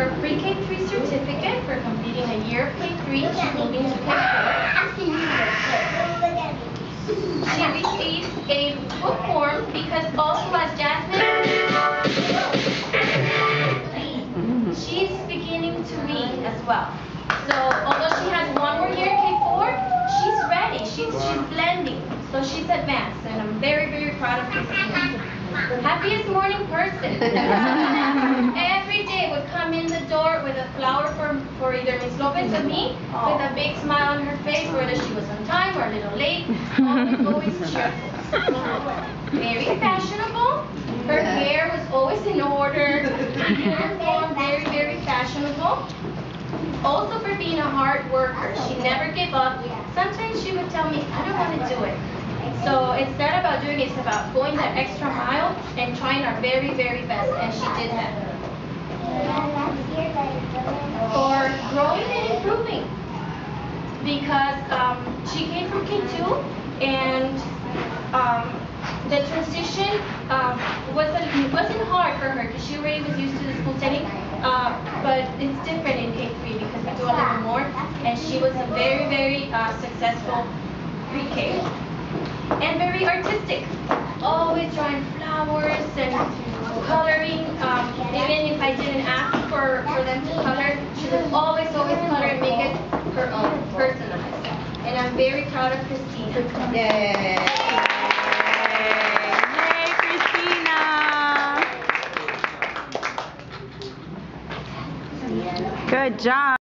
her pre-K3 certificate for completing a year of K3. She's moving to K4. She received a bookworm because also as Jasmine, she's beginning to read as well. So although she has one more year in K4, she's ready. She's she's blending. So she's advanced, and I'm very very proud of Cristina. Happiest morning person. Every day would come in the a flower for, for either Miss Lopez or me, with a oh. big smile on her face, whether she was on time or a little late. Always, always cheerful. Very fashionable. Her hair was always in order. Uniform, very, very fashionable. Also for being a hard worker. She never gave up. Sometimes she would tell me, I don't want to do it. So it's not about doing it, it's about going that extra mile and trying our very, very best, and she did that. For growing and improving. Because um, she came from K2 and um, the transition um, wasn't, wasn't hard for her because she already was used to the school setting. Uh, but it's different in K3 because we do a little more. And she was a very, very uh, successful pre-K and very artistic. Always drawing flowers and coloring. Um, even if I didn't ask for, for them to color, she would always, always color and make it her own, personalized. And I'm very proud of Cristina. Yay! Yay, Cristina! Good job.